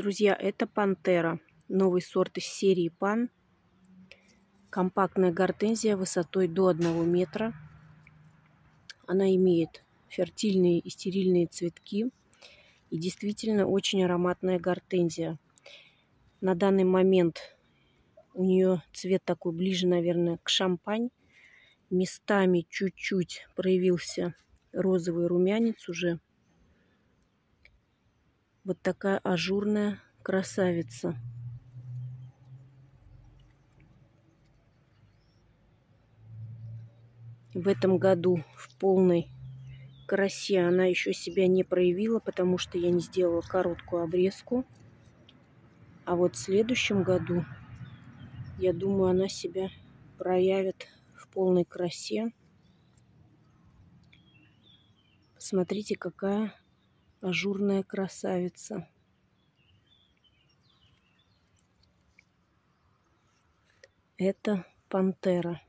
Друзья, это пантера. Новый сорт из серии пан. Компактная гортензия высотой до 1 метра. Она имеет фертильные и стерильные цветки. И действительно очень ароматная гортензия. На данный момент у нее цвет такой ближе, наверное, к шампань. Местами чуть-чуть проявился розовый румянец уже вот такая ажурная красавица. В этом году в полной красе она еще себя не проявила, потому что я не сделала короткую обрезку. А вот в следующем году, я думаю, она себя проявит в полной красе. Посмотрите, какая ажурная красавица. Это пантера.